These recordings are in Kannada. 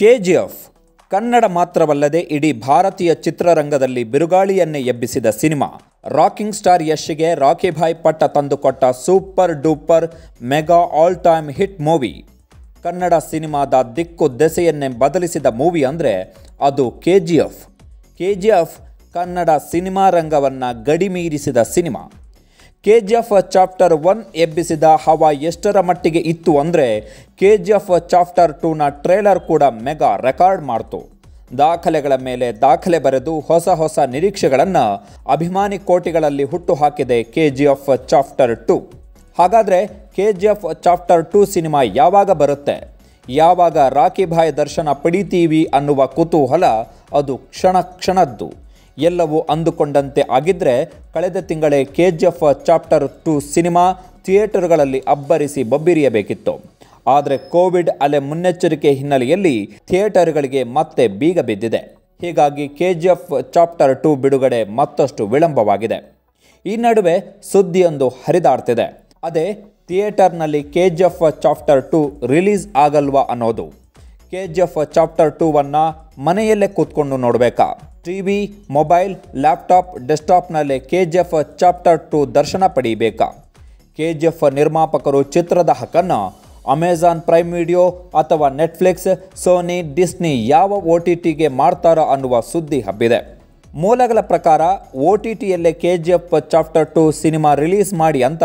ಕೆಜಿಎಫ್, ಕನ್ನಡ ಮಾತ್ರವಲ್ಲದೆ ಇಡೀ ಭಾರತೀಯ ಚಿತ್ರರಂಗದಲ್ಲಿ ಬಿರುಗಾಳಿಯನ್ನೇ ಎಬ್ಬಿಸಿದ ಸಿನಿಮಾ. ರಾಕಿಂಗ್ ಸ್ಟಾರ್ ಯಶ್ಗೆ ರಾಕಿ ಭಾಯ್ ಪಟ್ಟ ತಂದುಕೊಟ್ಟ super duper mega all time hit movie. Kannada ಸಿನಿಮಾದ ದಿಕ್ಕು ದೆಸೆಯನ್ನೇ ಬದಲಿಸಿದ ಮೂವಿ ಅಂದರೆ ಅದು K G F K G F Kannada cinema ರಂಗವನ್ನು ಗಡಿಮೀರಿಸಿದ cinema. K G F chapter one ಎಬ್ಬಿಸಿದ ಹವಾ ಎಷ್ಟರ ಮಟ್ಟಿಗೆ ಇತ್ತು ಅಂದರೆ ಕೆ ಜಿ ಎಫ್ ಚಾಪ್ಟರ್ ಟೂನ ಟ್ರೇಲರ್ ಕೂಡ ಮೆಗಾ ರೆಕಾರ್ಡ್ ಮಾಡ್ತು. ದಾಖಲೆಗಳ ಮೇಲೆ ದಾಖಲೆ ಬರೆದು ಹೊಸ ಹೊಸ ನಿರೀಕ್ಷೆಗಳನ್ನು ಅಭಿಮಾನಿ ಕೋಟಿಗಳಲ್ಲಿ ಹುಟ್ಟುಹಾಕಿದೆ K G F chapter two. ಹಾಗಾದರೆ K G F chapter two cinema ಯಾವಾಗ ಬರುತ್ತೆ? ಯಾವಾಗ ರಾಕಿ ಭಾಯ್ ದರ್ಶನ ಪಡಿತೀವಿ ಅನ್ನುವ ಕುತೂಹಲ ಅದು ಕ್ಷಣ ಕ್ಷಣದ್ದು. ಎಲ್ಲವೂ ಅಂದುಕೊಂಡಂತೆ ಆಗಿದ್ದರೆ ಕಳೆದ ತಿಂಗಳೇ K G F chapter two cinema ಥಿಯೇಟರ್ಗಳಲ್ಲಿ ಅಬ್ಬರಿಸಿ ಬಬ್ಬಿರಿಯಬೇಕಿತ್ತು. ಆದರೆ ಕೋವಿಡ್ ಅಲೆ ಮುನ್ನೆಚ್ಚರಿಕೆ ಹಿನ್ನೆಲೆಯಲ್ಲಿ ಥಿಯೇಟರ್ಗಳಿಗೆ ಮತ್ತೆ ಬೀಗ ಬಿದ್ದಿದೆ. ಹೀಗಾಗಿ K G F chapter two ಬಿಡುಗಡೆ ಮತ್ತಷ್ಟು ವಿಳಂಬವಾಗಿದೆ. ಈ ನಡುವೆ ಸುದ್ದಿಯೊಂದು ಹರಿದಾಡ್ತಿದೆ. ಅದೇ ಥಿಯೇಟರ್ನಲ್ಲಿ K G F chapter two release ಆಗಲ್ವಾ ಅನ್ನೋದು. ಕೆ ಜಿ ಎಫ್ ಚಾಪ್ಟರ್ ಟೂವನ್ನು ಮನೆಯಲ್ಲೇ ಕೂತ್ಕೊಂಡು ನೋಡಬೇಕಾ? T V mobile, laptop, ಡೆಸ್ಕ್ಟಾಪ್ನಲ್ಲೇ K G F chapter two ದರ್ಶನ ಪಡೆಯಬೇಕಾ ಕೆ ಜಿ ಎಫ್ ನಿರ್ಮಾಪಕರು ಚಿತ್ರದ ಹಕ್ಕನ್ನು ಅಮೆಜಾನ್ ಪ್ರೈಮ್ ವಿಡಿಯೋ ಅಥವಾ ನೆಟ್ಫ್ಲಿಕ್ಸ್, ಸೋನಿ, ಡಿಸ್ನಿ ಯಾವ ಒ ಟಿ ಟಿಗೆ ಮಾಡ್ತಾರೋ ಅನ್ನುವ ಸುದ್ದಿ ಹಬ್ಬಿದೆ. ಮೂಲಗಳ ಪ್ರಕಾರ O T ಟಿಯಲ್ಲೇ K G F chapter two cinema release ಮಾಡಿ ಅಂತ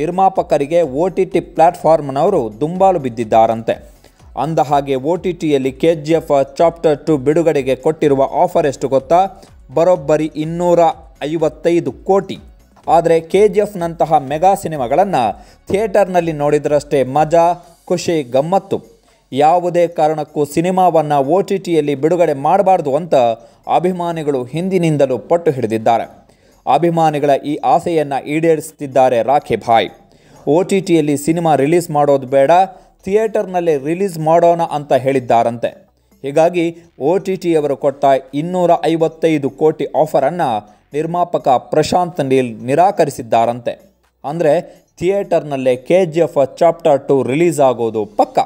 ನಿರ್ಮಾಪಕರಿಗೆ ಒ ಟಿ ಟಿ ಪ್ಲ್ಯಾಟ್ಫಾರ್ಮ್ನವರು ದುಂಬಾಲು ಬಿದ್ದಿದ್ದಾರಂತೆ. ಅಂದ ಹಾಗೆ O T ಟಿಯಲ್ಲಿ K G F chapter two ಬಿಡುಗಡೆಗೆ ಕೊಟ್ಟಿರುವ ಆಫರ್ ಎಷ್ಟು ಗೊತ್ತಾ? ಬರೋಬ್ಬರಿ ಇನ್ನೂರ ಐವತ್ತೈದು ಕೋಟಿ. ಆದರೆ ಕೆ ಜಿ ಎಫ್ನಂತಹ ಮೆಗಾ ಸಿನಿಮಾಗಳನ್ನು ಥಿಯೇಟರ್ನಲ್ಲಿ ನೋಡಿದ್ರಷ್ಟೇ ಮಜಾ, ಖುಷಿ, ಗಮ್ಮತ್ತು. ಯಾವುದೇ ಕಾರಣಕ್ಕೂ ಸಿನಿಮಾವನ್ನು ಒ ಟಿ ಟಿಯಲ್ಲಿ ಬಿಡುಗಡೆ ಮಾಡಬಾರ್ದು ಅಂತ ಅಭಿಮಾನಿಗಳು ಹಿಂದಿನಿಂದಲೂ ಪಟ್ಟು ಹಿಡಿದಿದ್ದಾರೆ. ಅಭಿಮಾನಿಗಳ ಈ ಆಸೆಯನ್ನು ಈಡೇರಿಸುತ್ತಿದ್ದಾರೆ ರಾಖಿ ಭಾಯ್. ಒ ಟಿ ಟಿಯಲ್ಲಿ ಸಿನಿಮಾ ರಿಲೀಸ್ ಮಾಡೋದು ಬೇಡ ಥಿಯೇಟರ್ನಲ್ಲೇ ರಿಲೀಸ್ ಮಾಡೋಣ ಅಂತ ಹೇಳಿದ್ದಾರಂತೆ. ಹೀಗಾಗಿ ಒ ಟಿ ಟಿಯವರು ಕೊಟ್ಟ ಇನ್ನೂರ ಐವತ್ತೈದು ಕೋಟಿ ಆಫರನ್ನು ನಿರ್ಮಾಪಕ ಪ್ರಶಾಂತ್ ನೀಲ್ ನಿರಾಕರಿಸಿದ್ದಾರಂತೆ. ಅಂದರೆ ಥಿಯೇಟರ್ನಲ್ಲೇ K G F chapter two release ಆಗೋದು ಪಕ್ಕಾ?